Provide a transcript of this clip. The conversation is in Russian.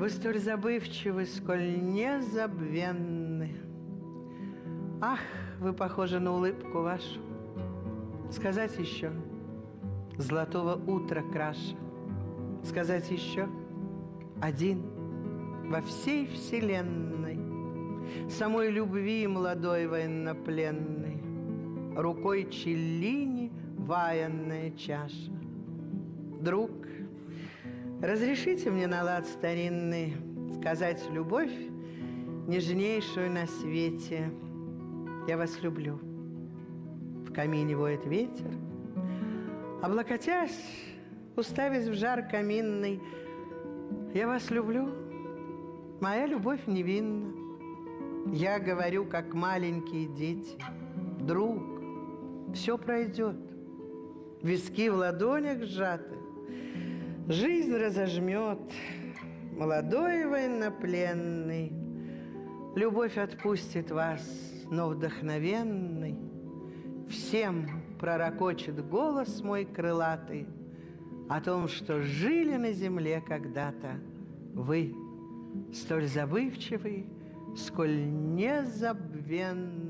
Вы столь забывчивы, сколь незабвенны. Ах, вы похожи на улыбку вашу. Сказать еще, золотого утра краша. Сказать еще, один во всей вселенной, Самой любви молодой военнопленной, Рукой Челлини ваянная чаша. Друг, разрешите мне на лад старинный Сказать любовь нежнейшую на свете. Я вас люблю. В камине воет ветер, Облокотясь, уставясь в жар каминный, Я вас люблю, моя любовь невинна. Я говорю, как маленькие дети, друг, все пройдет. Виски в ладонях сжаты, жизнь разожмет. Молодой военнопленный, любовь отпустит вас, но вдохновенный. Всем пророкочет голос мой крылатый о том, что жили на земле когда-то вы, столь забывчивый, сколь незабвенный.